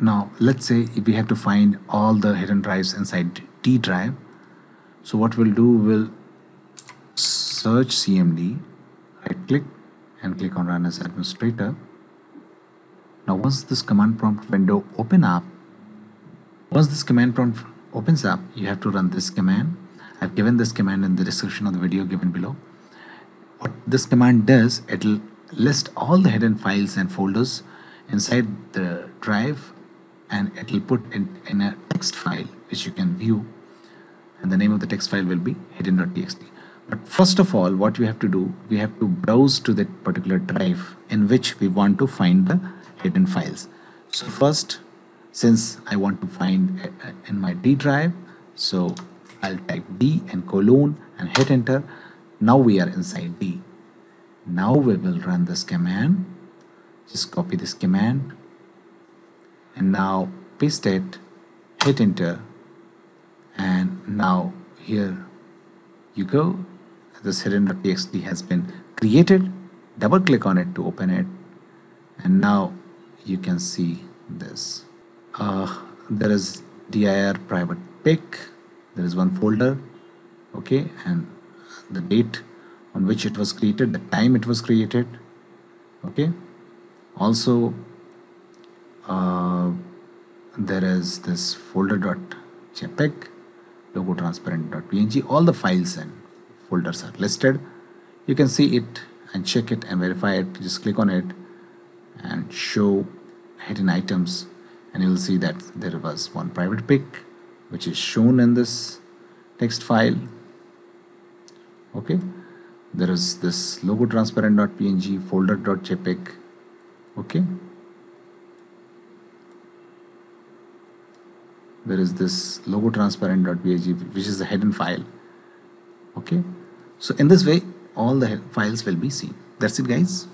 now let's say if we have to find all the hidden drives inside D drive so what we'll do we'll search CMD right click and click on run as administrator. Now once this command prompt window open up once this command prompt opens up you have to run this command. I've given this command in the description of the video given below. What this command does it'll list all the hidden files and folders inside the drive and it will put in, in a text file which you can view. And the name of the text file will be hidden.txt but first of all what we have to do we have to browse to that particular drive in which we want to find the hidden files. So first since I want to find in my D drive so I'll type D and colon and hit enter. Now we are inside D. Now we will run this command. Just copy this command and now paste it hit enter. And now here you go. This hidden.txt has been created. Double click on it to open it. And now you can see this. Uh, there is dir private pic. There is one folder. Okay and the date on which it was created the time it was created. Okay. Also uh, there is this folder dot jpeg logo transparent dot png all the files and folders are listed. You can see it and check it and verify it. Just click on it and show hidden items and you'll see that there was one private pic which is shown in this text file. Okay. There is this logo transparent.png folder.jpg okay there is this logo transparent.png which is the hidden file. Okay? So in this way all the files will be seen. That's it guys